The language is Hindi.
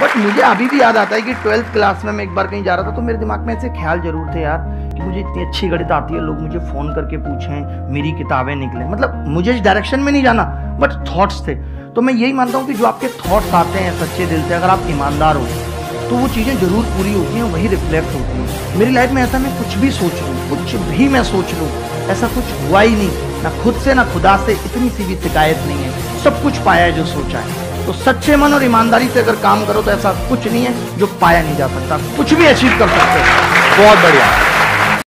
बट मुझे अभी भी याद आता है कि ट्वेल्थ क्लास में मैं एक बार कहीं जा रहा था तो मेरे दिमाग में ऐसे ख्याल ज़रूर थे यार कि मुझे इतनी अच्छी गणित आती है, लोग मुझे फ़ोन करके पूछें, मेरी किताबें निकलें। मतलब मुझे इस डायरेक्शन में नहीं जाना बट थॉट्स थे। तो मैं यही मानता हूँ कि जो आपके थॉट्स आते हैं सच्चे दिल से, अगर आप ईमानदार हो तो वो चीज़ें ज़रूर पूरी होती हैं, वही रिफ्लेक्ट होती हैं। मेरी लाइफ में ऐसा मैं कुछ भी सोच लूँ, कुछ भी मैं सोच लूँ, ऐसा कुछ हुआ ही नहीं। ना खुद से, ना खुदा से, इतनी सी भी शिकायत नहीं है। सब कुछ पाया है जो सोचा है। तो सच्चे मन और ईमानदारी से अगर काम करो तो ऐसा कुछ नहीं है जो पाया नहीं जा सकता। कुछ भी अचीव कर सकते हो। बहुत बढ़िया।